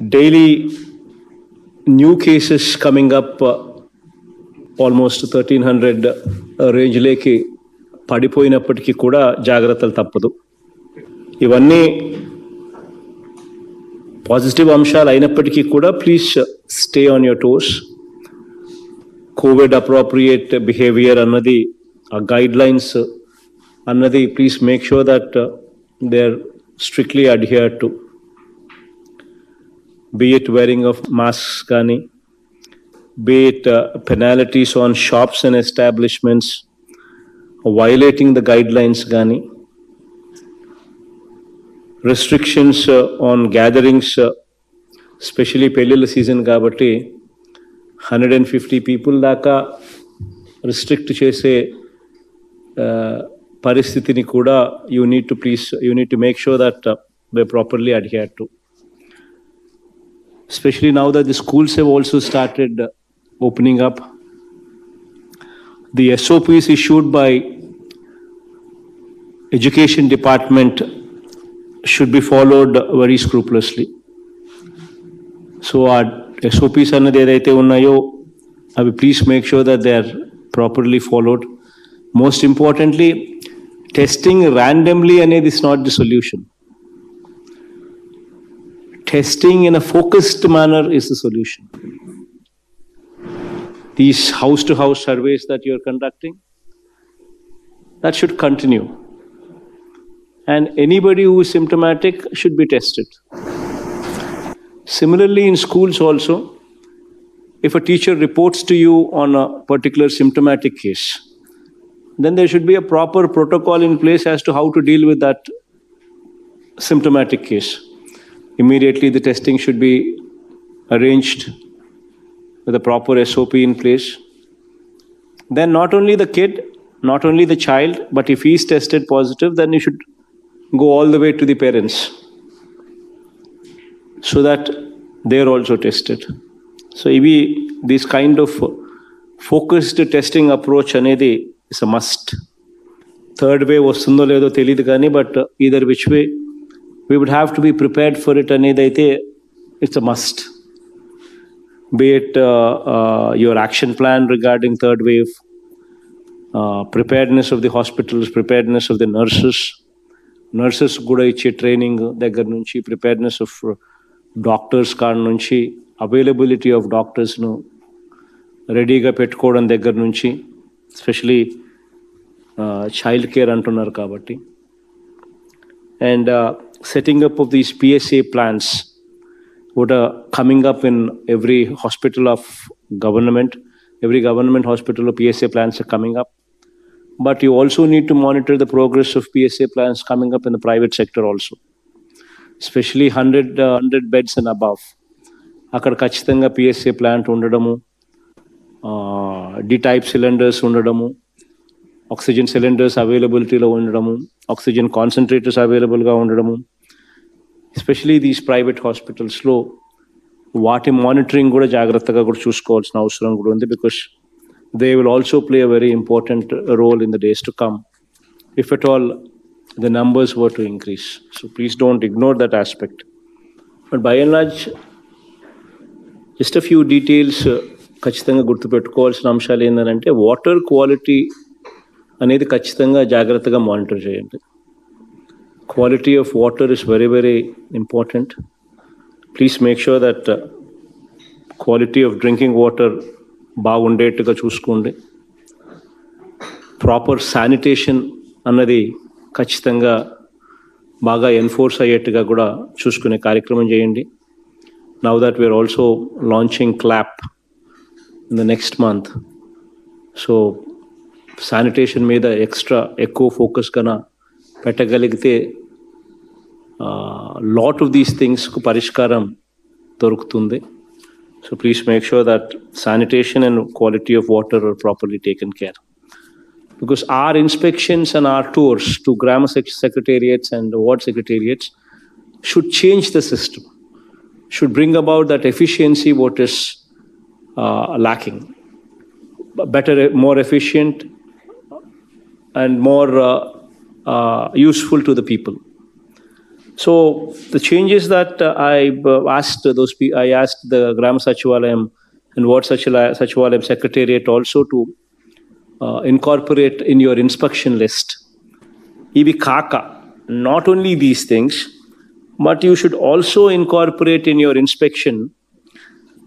daily new cases coming up uh, almost 1300 రేంజ్లోకి పడిపోయినప్పటికీ కూడా జాగ్రత్తలు తప్పదు ఇవన్నీ పాజిటివ్ అంశాలు అయినప్పటికీ కూడా please stay on your toes Covid appropriate behaviour అన్నది ఆ గైడ్ లైన్స్ అన్నది please make sure that they are strictly adhere to be it wearing of masks కానీ be it uh, penalties on shops and establishments violating the guidelines కానీ restrictions uh, on gatherings uh, especially పెళ్ళిళ్ళ season కాబట్టి hundred and fifty people దాకా restrict చేసే uh, పరిస్థితిని కూడా you need to please you need to make sure that they properly adhere to especially now that the schools have also started uh, opening up. The SOPs issued by Education Department should be followed very scrupulously. So our SOPs అన్నది ఏదైతే ఉన్నాయో అవి please make sure that they are properly followed most importantly testing randomly అనేది is not the solution testing in a focused manner is the solution. These house to house surveys that you're conducting, that should continue. And anybody who is symptomatic should be tested. Similarly, in schools also, if a teacher reports to you on a particular symptomatic case, then there should be a proper protocol in place as to how to deal with that symptomatic case immediately the testing should be arranged with a proper SOP in place. Then not only the kid, not only the child, but if he's tested positive, then you should go all the way to the parents so that they're also tested. So ivi this kind of focused testing approach అనేది is a must. Third wave వస్తుందో లేదో తెలియదు కానీ but either which way we would have to be prepared for it అనేది అయితే it's a must be it uh, uh, your action plan regarding third wave uh, preparedness of the hospitals preparedness of the nurses nurses కూడా ఇచ్చే training దగ్గర నుంచి preparedness of doctors కాడ నుంచి availability of డాక్టర్స్ను రెడీగా పెట్టుకోవడం దగ్గర నుంచి ఎస్పెషలీ చైల్డ్ కేర్ అంటున్నారు కాబట్టి and setting up of these PSA plans what are coming up in every hospital of government. Every government hospital of PSA plans are coming up. But you also need to monitor the progress of PSA plans coming up in the private sector also. Especially 100, uh, 100 beds and above. అక్కడ ఖచ్చితంగా PSA plant ఉండడము D type cylinders ఉండడము oxygen cylinders అవైలబిలిటీలో ఉండడము oxygen concentrators అవైలబుల్గా ఉండడము especially these private హాస్పిటల్స్లో వాటి మానిటరింగ్ కూడా జాగ్రత్తగా కూడా చూసుకోవాల్సిన అవసరం కూడా ఉంది because they will also play a very important role in the days to come if at all the numbers were to increase so please don't ignore that aspect but by and large just a few details ఖచ్చితంగా గుర్తుపెట్టుకోవాల్సిన అంశాలు ఏంటంటే water quality అనేది ఖచ్చితంగా జాగ్రత్తగా monitor చేయండి quality of water is very very important. Please make sure that uh, of drinking water బాగుండేట్టుగా చూసుకోండి. Proper sanitation అన్నది ఖచ్చితంగా బాగా ఎన్ఫోర్స్ అయ్యేట్టుగా కూడా చూసుకునే కార్యక్రమం చేయండి. Now that we're also launching CLAP in the next month so sanitation మీద ఎక్స్ట్రా ఎక్కువ ఫోకస్ కన్నా పెట్టగలిగితే lot of these థింగ్స్కు పరిష్కారం దొరుకుతుంది So please make sure that sanitation and quality of water are properly taken care. because our inspections and our tours to Grama secretariats and ward secretariats should change the system, should bring about that efficiency what is uh, lacking. Better, more efficient, and more uh, uh, useful to the people. So the changes that uh, I uh, asked those I asked the Gram Sachivalayam and Ward Sachivalayam Secretariat also to uh, incorporate in your inspection list. Ibi kaka, not only these things, but you should also incorporate in your inspection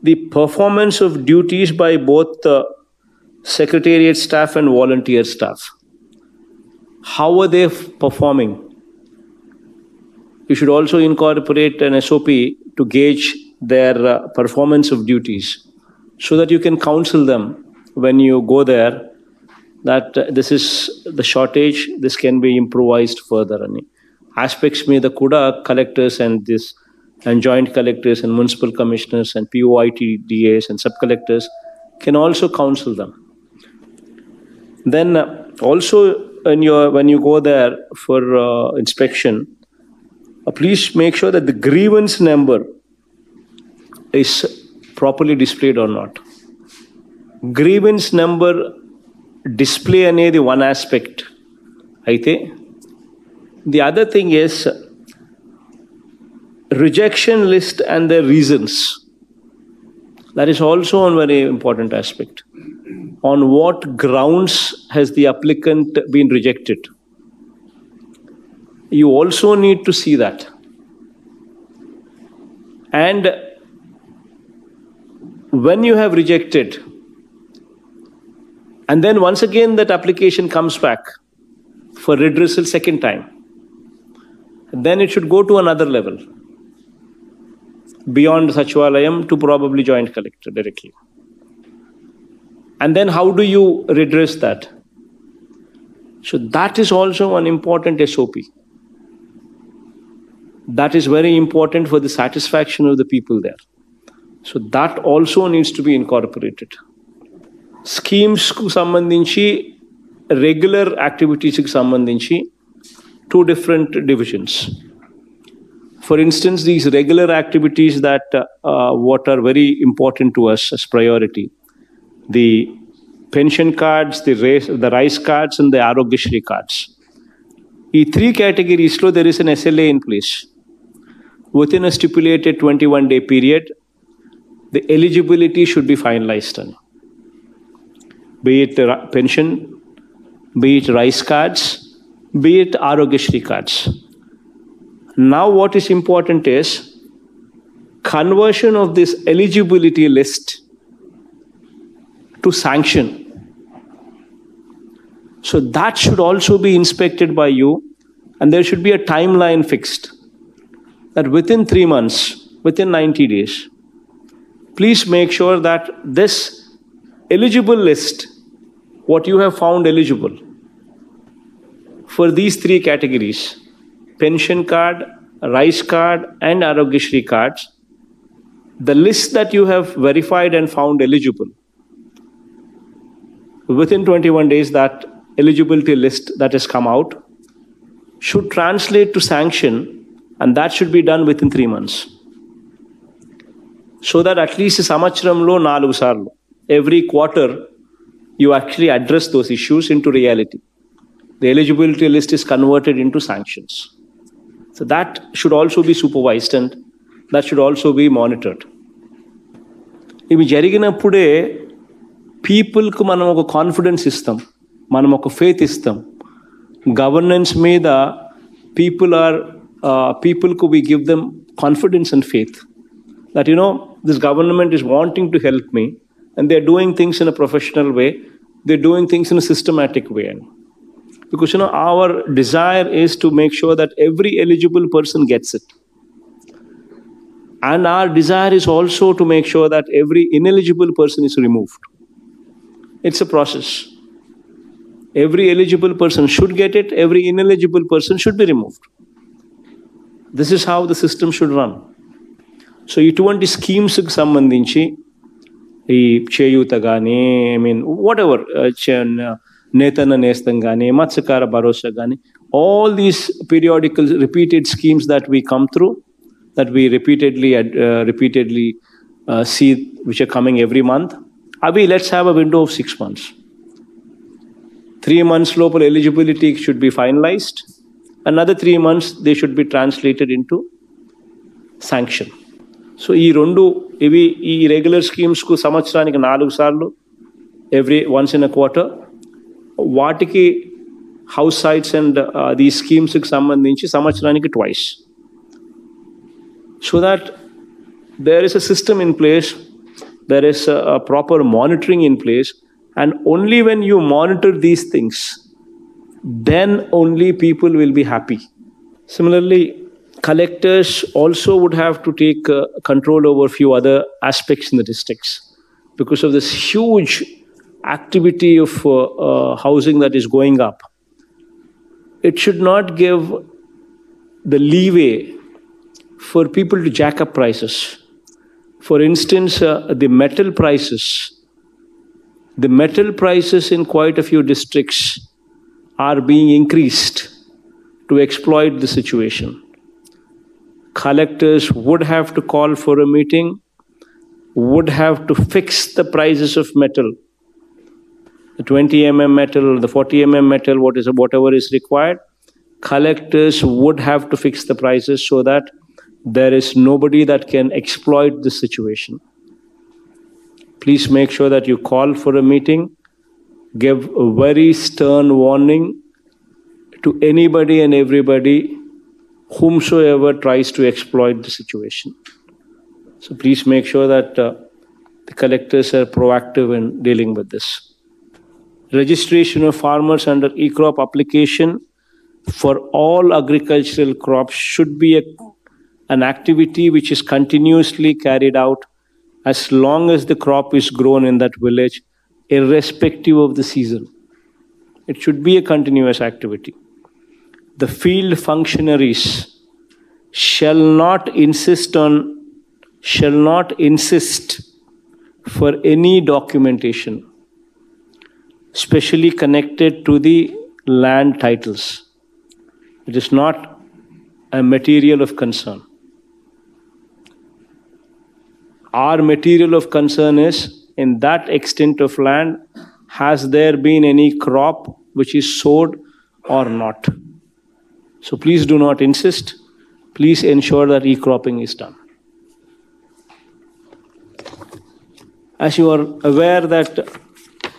the performance of duties by both the secretariat staff and volunteer staff. How are they performing? you should also incorporate an SOP to gauge their uh, performance of duties so that you can counsel them when you go there that uh, this is the shortage, this can be improvised further. And aspects may the CUDA collectors and this and joint collectors and municipal commissioners and POITDAs and sub collectors can also counsel them. Then uh, also when you when you go there for uh, inspection, please make sure that the grievance number is properly displayed or not. Grievance number display అనేది one aspect అయితే the other thing is rejection list and their reasons that is also a very important aspect on what grounds has the applicant been rejected You also need to see that and when you have rejected and then once again that application comes back for redressal second time then it should go to another level beyond Sachivalayam to probably joint collector directly. And then how do you redress that? So that is also an important SOP that is very important for the satisfaction of the people there. So that also needs to be incorporated. Schemes sambandhinchi, regular activities sambandhinchi, two different divisions. For instance, these regular activities that uh, uh, what are very important to us as priority, the pension cards, the rice cards, and the Arogyashri cards. In three categories, there is an SLA in place. Within a stipulated 21 day period, the eligibility should be finalized. on. Be it the pension, be it rice cards, be it Arogyashri cards. Now, what is important is conversion of this eligibility list to sanction. So, that should also be inspected by you, and there should be a timeline fixed that within three months, within 90 days, please make sure that this eligible list, what you have found eligible, for these three categories pension card, rice card, and Arogyashri cards, the list that you have verified and found eligible, within 21 days, that eligibility list that has come out should translate to sanction, and that should be done within three months. So that at least సంవత్సరంలో నాలుగు సార్లు every quarter you actually address those issues into reality the eligibility list is converted into sanctions. So that should also be supervised and that should also be monitored. ఇవి జరిగినప్పుడే పీపుల్కి మనం ఒక confidence ఇస్తాం మనం ఒక ఫేత్ ఇస్తాం గవర్నెన్స్ మీద people are uh, people could we give them confidence and faith that you know this government is wanting to help me and they're doing things in a professional way they're doing things in a systematic way. Because you know our desire is to make sure that every eligible person gets it. And our desire is also to make sure that every ineligible person is removed. It's a process. Every eligible person should get it every ineligible person should be removed. this is how the system should run so ఇటువంటి స్కీమ్స్కి సంబంధించి ఈ చేయూత కానీ I mean whatever Nethanna Nestham కానీ మత్స్యకార భరోసా కానీ all these periodical repeated schemes that we come through that we repeatedly repeatedly see which are coming every month అవి let's have a window of six months three months లోపల eligibility should be finalised another three months they should be translated into sanction so ఈ రెండు ఇవి ఈ regular స్కీమ్స్కు సంవత్సరానికి నాలుగు సార్లు every once in a quarter వాటికి హౌస్ సైట్స్ అండ్ ది స్కీమ్స్కి సంబంధించి సంవత్సరానికి twice so that there is a system in place, there is a, a proper monitoring in place, and only when you monitor these things, then only people will be happy. Similarly, collectors also would have to take uh, control over a few other aspects in the districts because of this huge activity of uh, uh, housing that is going up. It should not give the leeway for people to jack up prices. For instance, uh, the metal prices, the metal prices in quite a few districts are being increased to exploit the situation. Collectors would have to call for a meeting, would have to fix the prices of metal. The 20 mm metal, the 40 mm metal, what is whatever is required, collectors would have to fix the prices so that there is nobody that can exploit the situation. Please make sure that you call for a meeting, give a very stern warning to anybody and everybody whomsoever tries to exploit the situation. So please make sure that uh, the collectors are proactive in dealing with this. Registration of farmers under e-crop application for all agricultural crops should be a an activity which is continuously carried out as long as the crop is grown in that village, irrespective of the season. It should be a continuous activity. The field functionaries shall not insist on, shall not insist for any documentation, specially connected to the land titles. It is not a material of concern. Our material of concern is in that extent of land, has there been any crop which is sowed or not? So please do not insist. Please ensure that e cropping is done. As you are aware that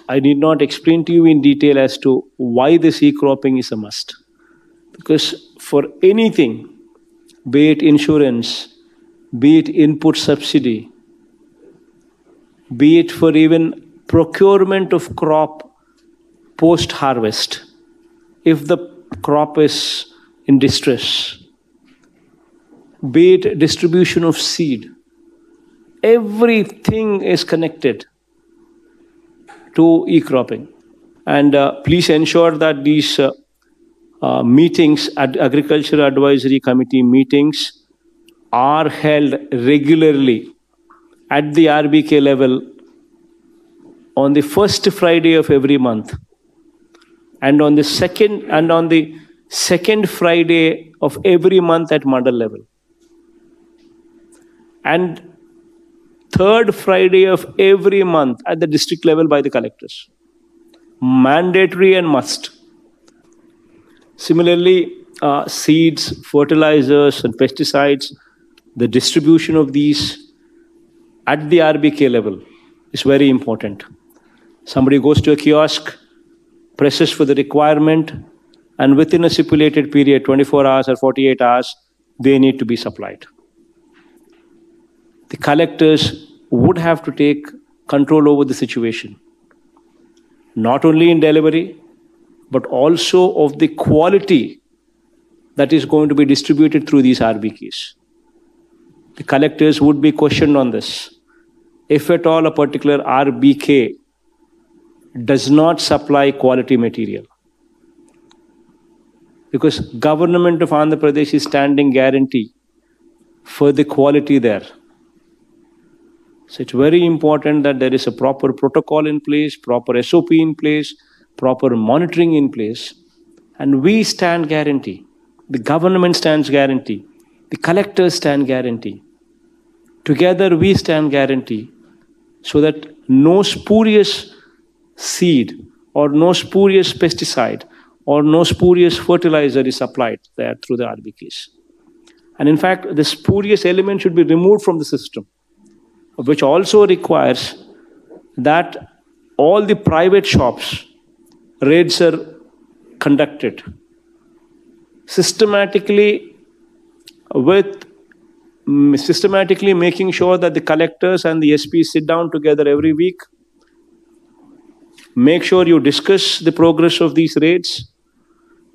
I need not explain to you in detail as to why this e cropping is a must. Because for anything, be it insurance, be it input subsidy, be it for even procurement of crop post harvest, if the crop is in distress, be it distribution of seed, everything is connected to e cropping. And uh, please ensure that these uh, uh, meetings, ad- agriculture advisory committee meetings, are held regularly at the RBK level on the first Friday of every month, and on the second and on the second Friday of every month at mandal level, and third Friday of every month at the district level by the collectors. Mandatory and must. Similarly, uh, seeds, fertilizers, and pesticides, the distribution of these at the RBK level is very important. Somebody goes to a kiosk, presses for the requirement, and within a stipulated period, 24 hours or 48 hours, they need to be supplied. The collectors would have to take control over the situation, not only in delivery, but also of the quality that is going to be distributed through these RBKs. The collectors would be questioned on this. If at all a particular RBK does not supply quality material, because government of Andhra Pradesh is standing guarantee for the quality there. So it's very important that there is a proper protocol in place, proper SOP in place, proper monitoring in place, and we stand guarantee. The government stands guarantee. The collectors stand guarantee. Together we stand guarantee so that no spurious seed or no spurious pesticide or no spurious fertilizer is supplied there through the RBKs. And in fact, the spurious element should be removed from the system, which also requires that all the private shops raids are conducted systematically with systematically making sure that the collectors and the SPs sit down together every week. Make sure you discuss the progress of these raids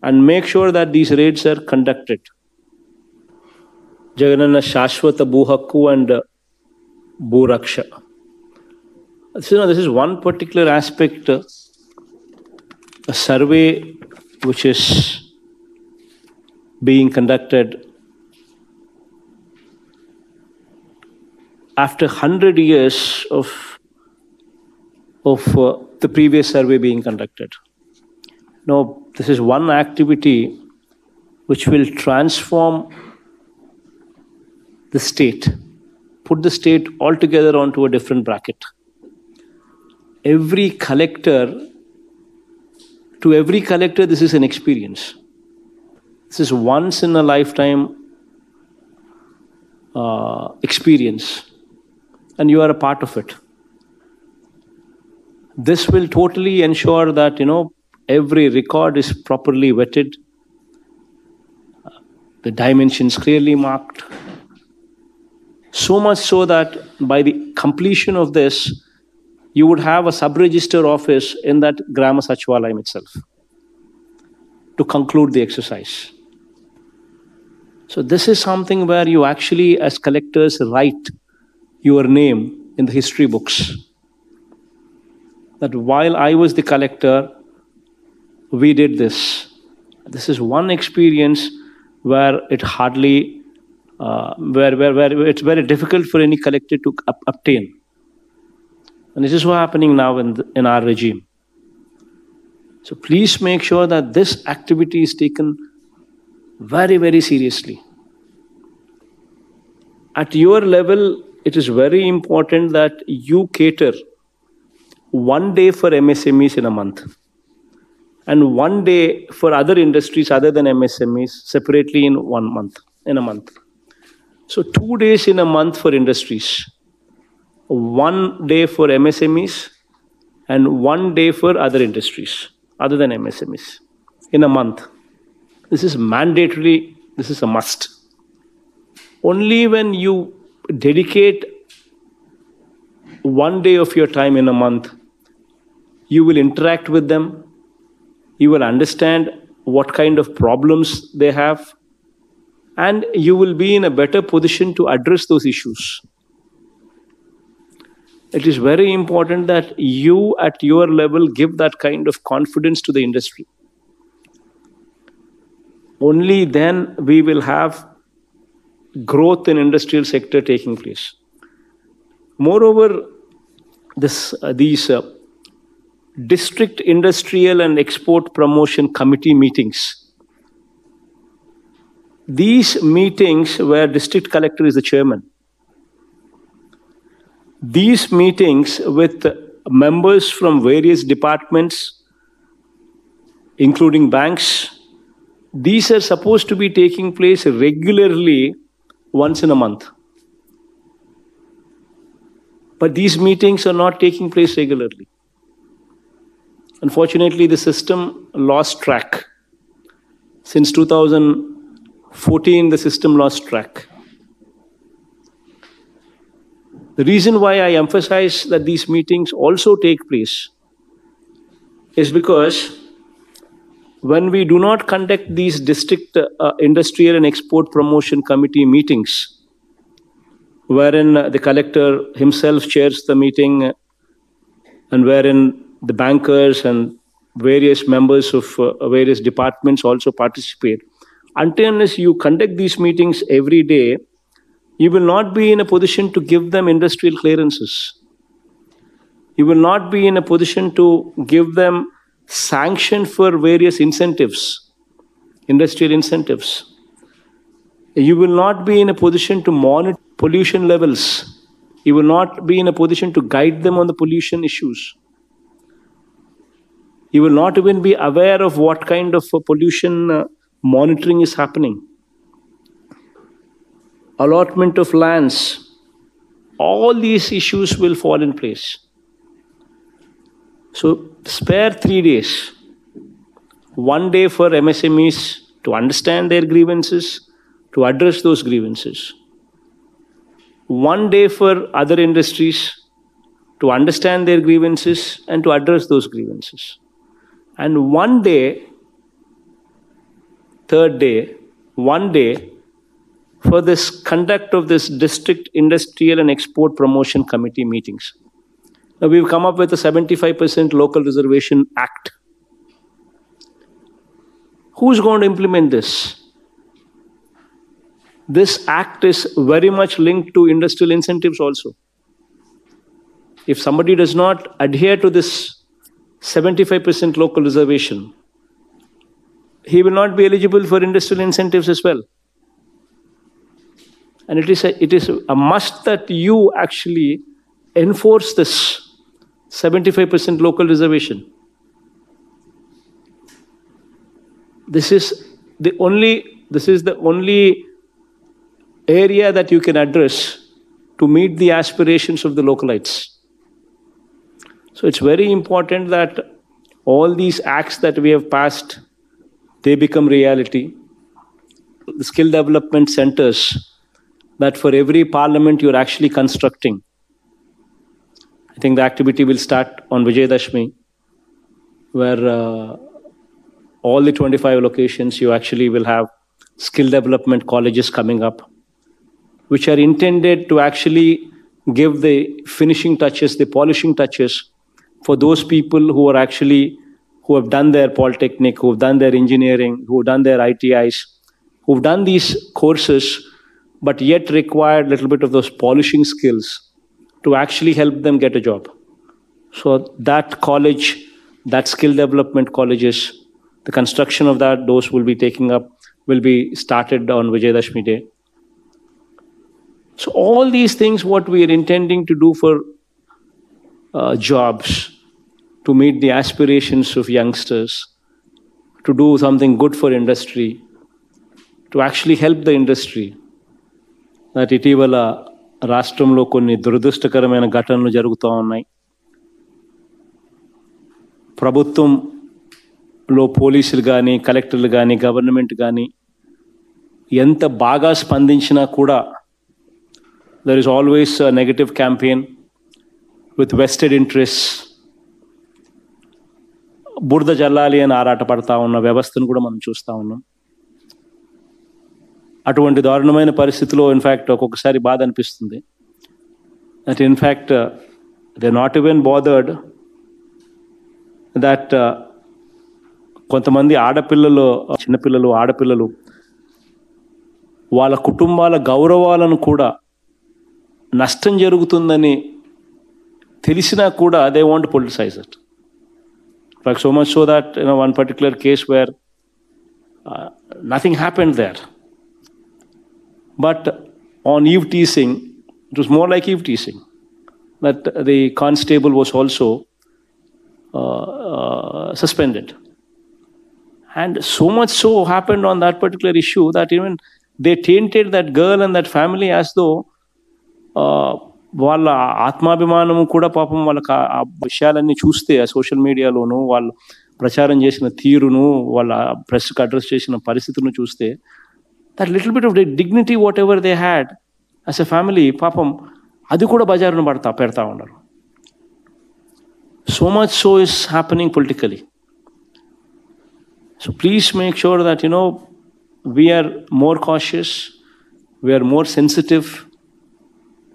and make sure that these raids are conducted. Jagananna Shashwata Bhuhakku and Bhuraksha. So, this is one particular aspect, uh, a survey which is being conducted after 100 years of, of uh, the previous survey being conducted. Now, this is one activity which will transform the state, put the state altogether onto a different bracket. Every collector, to every collector, this is an experience. This is once in a lifetime uh, experience and you are a part of it. This will totally ensure that, you know, every record is properly vetted, the dimensions clearly marked. So much so that by the completion of this, you would have a sub-register office in that Grama Sachivalayam itself to conclude the exercise. So this is something where you actually, as collectors, write your name in the history books. That while I was the collector, we did this. This is one experience where it hardly, uh, where, where, where it's very difficult for any collector to up obtain. And this is what's happening now in, the, in our regime. So please make sure that this activity is taken very, very seriously. At your level, it is very important that you cater one day for MSMEs in a month and one day for other industries other than MSMEs separately in one month, in a month. So two days in a month for industries, one day for MSMEs and one day for other industries other than MSMEs in a month. This is mandatory, this is a must. Only when you dedicate one day of your time in a month. You will interact with them. You will understand what kind of problems they have. And you will be in a better position to address those issues. It is very important that you, at your level, give that kind of confidence to the industry. Only then we will have growth in industrial sector taking place. Moreover, this, uh, these uh, district industrial and export promotion committee meetings, these meetings where district collector is the chairman, these meetings with members from various departments, including banks, these are supposed to be taking place regularly once in a month. But these meetings are not taking place regularly. Unfortunately, the system lost track. Since 2014, the system lost track. The reason why I emphasize that these meetings also take place is because when we do not conduct these district uh, industrial and export promotion committee meetings, wherein the collector himself chairs the meeting and wherein the bankers and various members of uh, various departments also participate. Until unless you conduct these meetings every day, you will not be in a position to give them industrial clearances. You will not be in a position to give them sanction for various incentives, industrial incentives. You will not be in a position to monitor pollution levels. You will not be in a position to guide them on the pollution issues. You will not even be aware of what kind of pollution uh, monitoring is happening. Allotment of lands, all these issues will fall in place. So spare three days. One day for MSMEs to understand their grievances, to address those grievances. One day for other industries to understand their grievances and to address those grievances. And one day, third day, one day for this conduct of this district industrial and export promotion committee meetings. Now we've come up with a 75% local reservation act. Who's going to implement this? This act is very much linked to industrial incentives also. If somebody does not adhere to this 75% local reservation, he will not be eligible for industrial incentives as well. And it is a, it is a must that you actually enforce this 75% local reservation. This is the only this is the only area that you can address to meet the aspirations of the localites. So it's very important that all these acts that we have passed, they become reality. The skill development centers that for every parliament you're actually constructing. I think the activity will start on Vijayadashmi, where uh, all the 25 locations you actually will have skill development colleges coming up, which are intended to actually give the finishing touches, the polishing touches for those people who are actually who have done their polytechnic, who have done their engineering, who have done their ITIs, who've done these courses, but yet require a little bit of those polishing skills to actually help them get a job. So that college, that skill development colleges, the construction of that, those will be taking up, will be started on Vijayadashmi Day. So all these things, what we are intending to do for uh, jobs, to meet the aspirations of youngsters, to do something good for industry, to actually help the industry. That Itivala రాష్ట్రంలో కొన్ని దురదృష్టకరమైన ఘటనలు జరుగుతూ ఉన్నాయి. ప్రభుత్వంలో పోలీసులు కానీ కలెక్టర్లు కానీ గవర్నమెంట్ కానీ ఎంత బాగా స్పందించినా కూడా there is always negative campaign with vested interest బురద జల్లాలి అని ఆరాటపడతా ఉన్న వ్యవస్థను కూడా మనం చూస్తూ ఉన్నాం. అటువంటి దారుణమైన పరిస్థితిలో ఇన్ఫ్యాక్ట్ ఒక్కొక్కసారి బాధ అనిపిస్తుంది. That in fact they not even bothered that కొంతమంది ఆడపిల్లలు చిన్నపిల్లలు ఆడపిల్లలు వాళ్ళ కుటుంబాల గౌరవాలను కూడా నష్టం జరుగుతుందని తెలిసినా కూడా they want politicise it like so much so that you know one particular case where nothing happened there but on eve teasing it was more like eve teasing that the constable was also uh, uh, suspended and so much so happened on that particular issue that even they tainted that girl and that family as though uh, వాళ్ళ ఆత్మాభిమానము కూడా పాపం వాళ్ళకి ఆ విషయాలన్నీ చూస్తే ఆ social మీడియాలోను వాళ్ళు ప్రచారం చేసిన తీరును వాళ్ళ ప్రెస్కి అడ్రస్ చేసిన పరిస్థితులను చూస్తే that little bit of dignity whatever they had as a family పాపం అది కూడా బజారును పడతా పెడతా ఉన్నారు so much so is happening politically so please make sure that you know we are more cautious we are more sensitive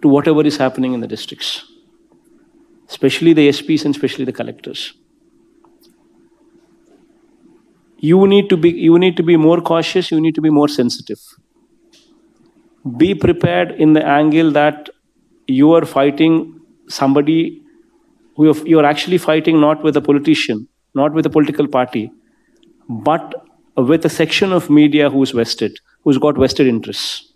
to whatever is happening in the districts, especially the SPs and especially the collectors. You need to be you need to be more cautious, you need to be more sensitive. Be prepared in the angle that you are fighting somebody who you're, you're actually fighting not with a politician, not with a political party, but with a section of media who's vested, who's got vested interests.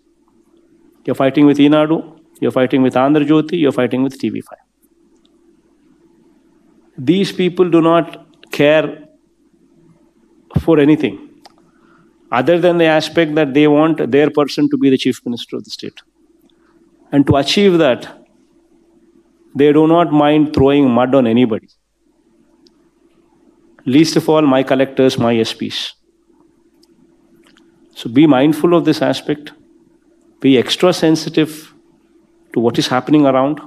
You're fighting with Eenadu, you're fighting with Andhra Jyoti, you're fighting with TV5. These people do not care for anything other than the aspect that they want their person to be the chief minister of the state. And to achieve that, they do not mind throwing mud on anybody. Least of all, my collectors, my SPs. So be mindful of this aspect. Be extra sensitive to what is happening around.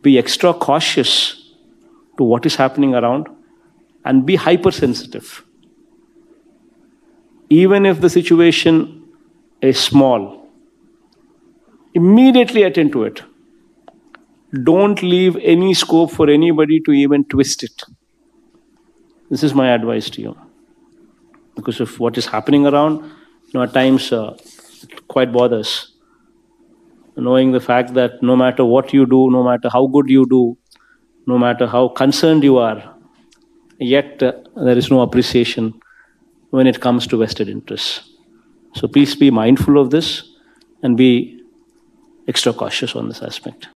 Be extra cautious to what is happening around. And be hypersensitive even if the situation is small, immediately attend to it. Don't leave any scope for anybody to even twist it. This is my advice to you. Because of what is happening around, you know, at times uh, it quite bothers. Knowing the fact that no matter what you do, no matter how good you do, no matter how concerned you are, yet uh, there is no appreciation when it comes to vested interests. So please be mindful of this and be extra cautious on this aspect.